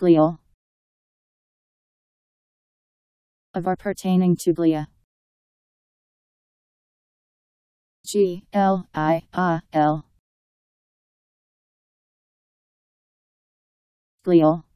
Glial. Of or pertaining to glia. G L I A L. Glial.